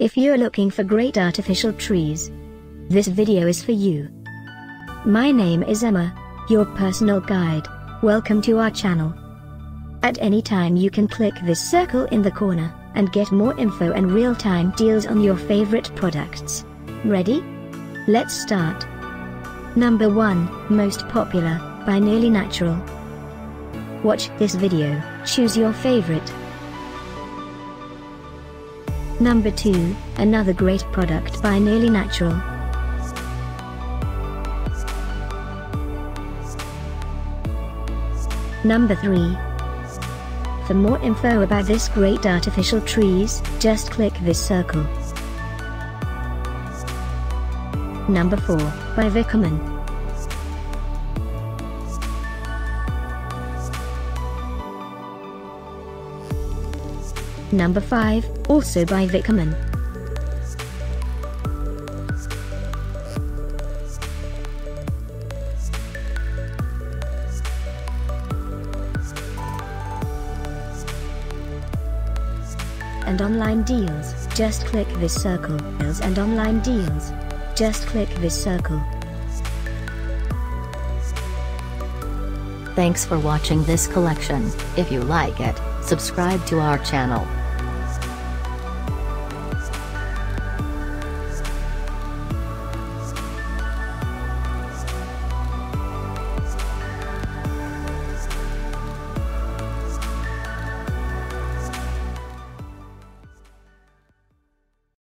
If you're looking for great artificial trees, this video is for you. My name is Emma, your personal guide. Welcome to our channel. At any time you can click this circle in the corner, and get more info and real-time deals on your favorite products. Ready? Let's start. Number 1, Most Popular, by Nearly Natural. Watch this video, choose your favorite. Number 2, another great product by Nearly Natural. Number 3. For more info about this great artificial trees, just click this circle. Number 4, by Vickerman. Number 5, also by Vickerman. and online deals, just click this circle. Deals and online deals. Just click this circle. Thanks for watching this collection. If you like it, subscribe to our channel.